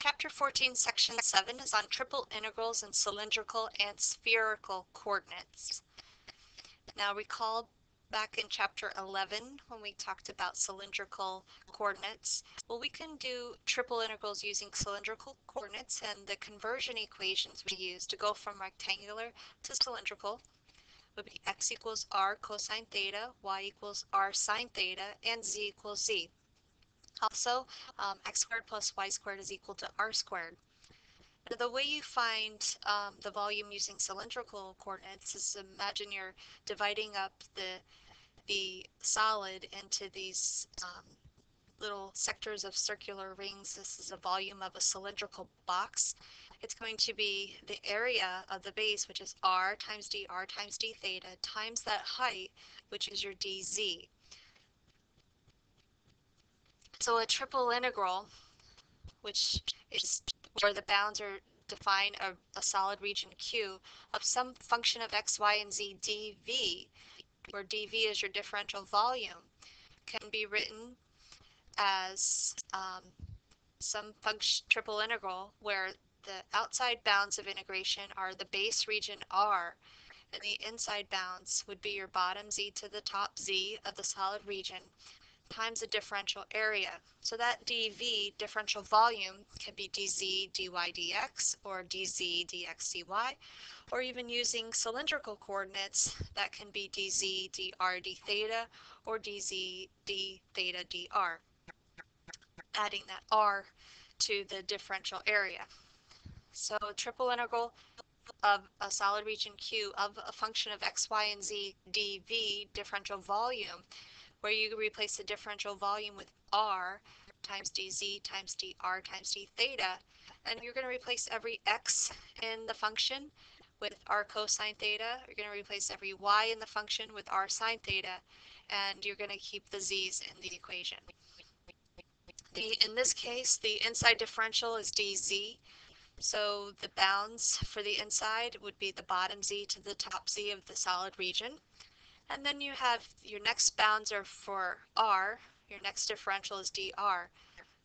Chapter 14, Section 7 is on triple integrals and cylindrical and spherical coordinates. Now recall back in chapter 11 when we talked about cylindrical coordinates. Well, we can do triple integrals using cylindrical coordinates and the conversion equations we use to go from rectangular to cylindrical would be x equals r cosine theta, y equals r sine theta, and z equals z. Also, um, x squared plus y squared is equal to r squared. Now, the way you find um, the volume using cylindrical coordinates is imagine you're dividing up the the solid into these um, little sectors of circular rings. This is a volume of a cylindrical box. It's going to be the area of the base, which is r times dr times d theta, times that height, which is your dz. So a triple integral, which is where the bounds are define a, a solid region Q of some function of x, y, and z dv, where dv is your differential volume, can be written as um, some function triple integral where the outside bounds of integration are the base region R and the inside bounds would be your bottom z to the top z of the solid region times the differential area. So that dV, differential volume, can be dz dy dx or dz dx dy, or even using cylindrical coordinates, that can be dz dr d theta or dz d theta dr, adding that r to the differential area. So triple integral of a solid region Q of a function of x, y, and z dv, differential volume, where you replace the differential volume with r times dz times dr times d theta, and you're going to replace every x in the function with r cosine theta. You're going to replace every y in the function with r sine theta, and you're going to keep the z's in the equation. The, in this case, the inside differential is dz, so the bounds for the inside would be the bottom z to the top z of the solid region. And then you have your next bounds are for r, your next differential is dr.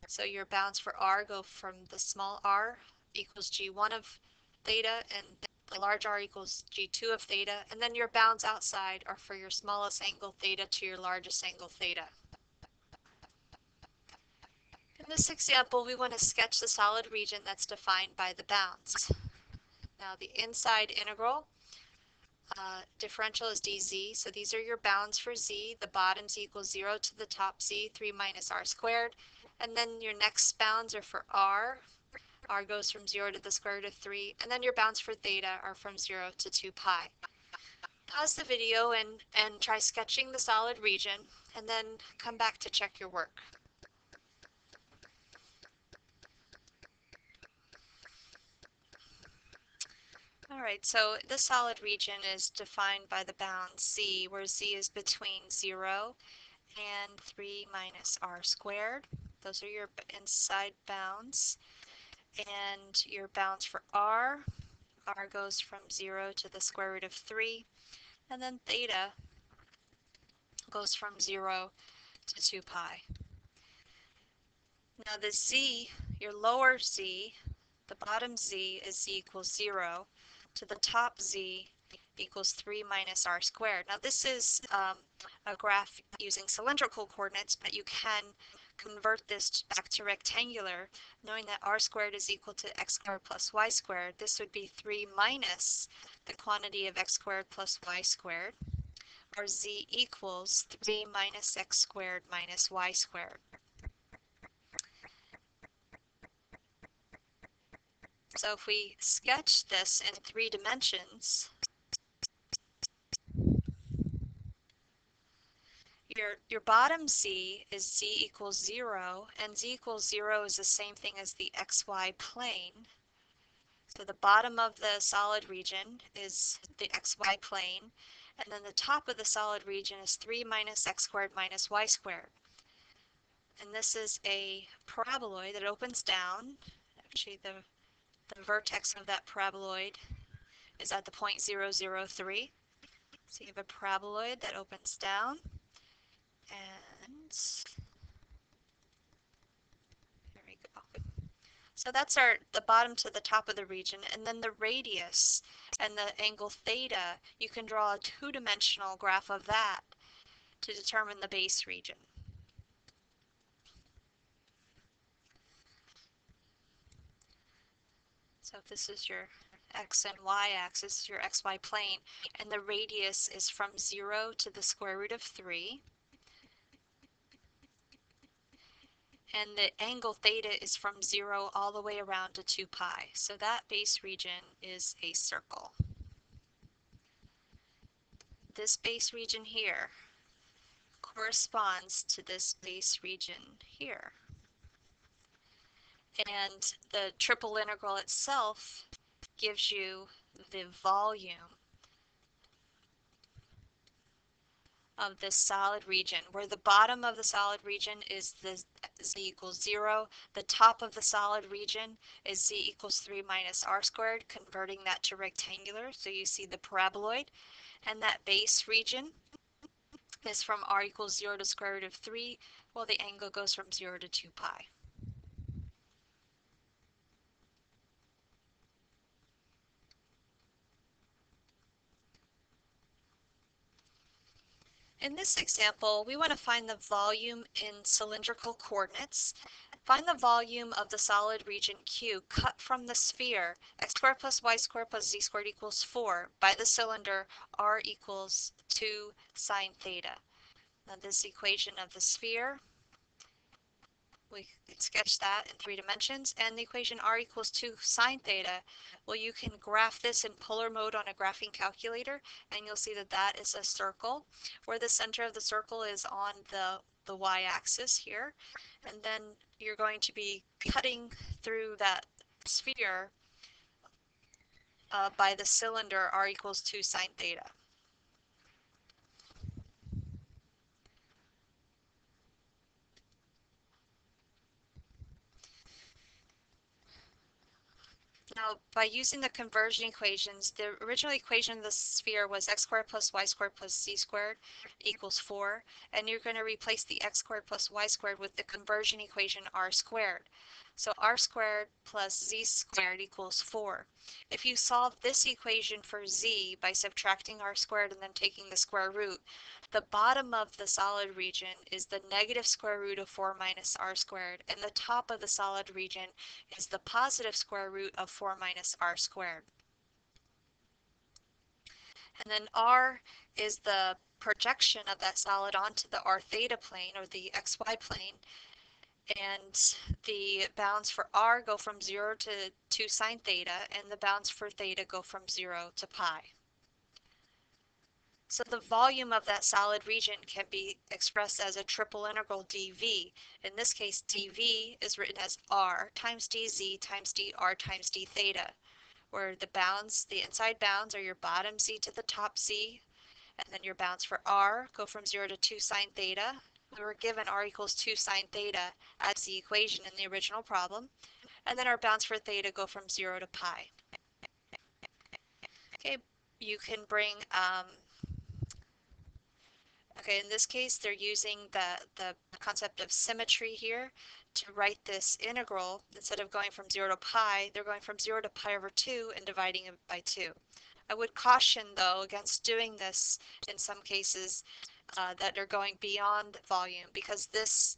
So your bounds for r go from the small r equals g1 of theta and the large r equals g2 of theta. And then your bounds outside are for your smallest angle theta to your largest angle theta. In this example, we want to sketch the solid region that's defined by the bounds. Now the inside integral uh, differential is dz, so these are your bounds for z. The bottoms equals 0 to the top z, 3 minus r squared. And then your next bounds are for r. r goes from 0 to the square root of 3. And then your bounds for theta are from 0 to 2 pi. Pause the video and, and try sketching the solid region, and then come back to check your work. All right, so the solid region is defined by the bound z, where z is between 0 and 3 minus r squared. Those are your inside bounds. And your bounds for r, r goes from 0 to the square root of 3. And then theta goes from 0 to 2 pi. Now the z, your lower z, the bottom z is z equals 0 to the top z equals 3 minus r squared. Now this is um, a graph using cylindrical coordinates, but you can convert this back to rectangular, knowing that r squared is equal to x squared plus y squared. This would be 3 minus the quantity of x squared plus y squared. or z equals 3 minus x squared minus y squared. So if we sketch this in three dimensions, your, your bottom z is z equals 0, and z equals 0 is the same thing as the xy plane. So the bottom of the solid region is the xy plane, and then the top of the solid region is 3 minus x squared minus y squared. And this is a paraboloid that opens down. Actually, the the vertex of that paraboloid is at the point 0, 0, 3. So you have a paraboloid that opens down and there we go. So that's our the bottom to the top of the region. And then the radius and the angle theta, you can draw a two-dimensional graph of that to determine the base region. So this is your x and y axis, your xy plane, and the radius is from 0 to the square root of 3. And the angle theta is from 0 all the way around to 2 pi. So that base region is a circle. This base region here corresponds to this base region here. And the triple integral itself gives you the volume of this solid region, where the bottom of the solid region is the z equals 0, the top of the solid region is z equals 3 minus r squared, converting that to rectangular, so you see the paraboloid, and that base region is from r equals 0 to square root of 3, while the angle goes from 0 to 2 pi. In this example, we want to find the volume in cylindrical coordinates. Find the volume of the solid region Q cut from the sphere x squared plus y squared plus z squared equals 4 by the cylinder r equals 2 sine theta. Now this equation of the sphere we can sketch that in three dimensions. And the equation r equals 2 sine theta, well, you can graph this in polar mode on a graphing calculator, and you'll see that that is a circle, where the center of the circle is on the, the y-axis here. And then you're going to be cutting through that sphere uh, by the cylinder r equals 2 sine theta. Now, by using the conversion equations, the original equation of the sphere was x squared plus y squared plus z squared equals 4, and you're going to replace the x squared plus y squared with the conversion equation r squared. So r squared plus z squared equals 4. If you solve this equation for z by subtracting r squared and then taking the square root, the bottom of the solid region is the negative square root of 4 minus r squared, and the top of the solid region is the positive square root of 4 minus r squared. And then r is the projection of that solid onto the r theta plane or the xy plane and the bounds for r go from 0 to 2 sine theta, and the bounds for theta go from 0 to pi. So the volume of that solid region can be expressed as a triple integral dv. In this case, dv is written as r times dz times dr times d theta, where the bounds, the inside bounds are your bottom z to the top z, and then your bounds for r go from 0 to 2 sine theta, we were given r equals 2 sine theta as the equation in the original problem. And then our bounds for theta go from 0 to pi. Okay, you can bring, um, okay, in this case, they're using the, the concept of symmetry here to write this integral. Instead of going from 0 to pi, they're going from 0 to pi over 2 and dividing it by 2. I would caution, though, against doing this in some cases uh, that are going beyond volume because this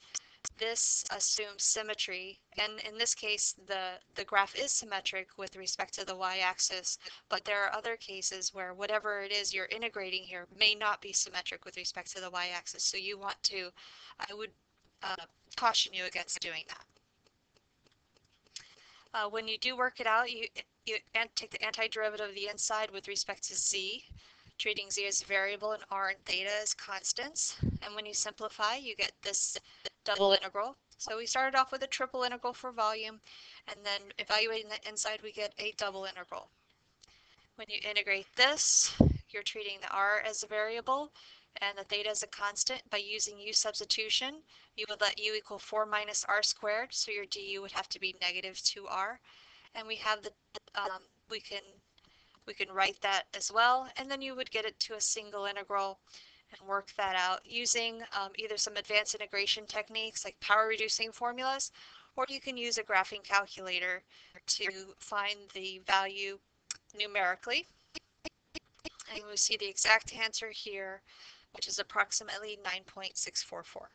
this assumes symmetry. And in this case the the graph is symmetric with respect to the y-axis but there are other cases where whatever it is you're integrating here may not be symmetric with respect to the y-axis. So you want to I would uh, caution you against doing that. Uh, when you do work it out you you take the antiderivative of the inside with respect to z treating z as a variable and r and theta as constants. And when you simplify, you get this double integral. So we started off with a triple integral for volume, and then evaluating the inside, we get a double integral. When you integrate this, you're treating the r as a variable and the theta as a constant. By using u substitution, you would let u equal 4 minus r squared, so your du would have to be negative 2r. And we have the, um, we can we can write that as well, and then you would get it to a single integral and work that out using um, either some advanced integration techniques like power reducing formulas, or you can use a graphing calculator to find the value numerically. And we see the exact answer here, which is approximately 9.644.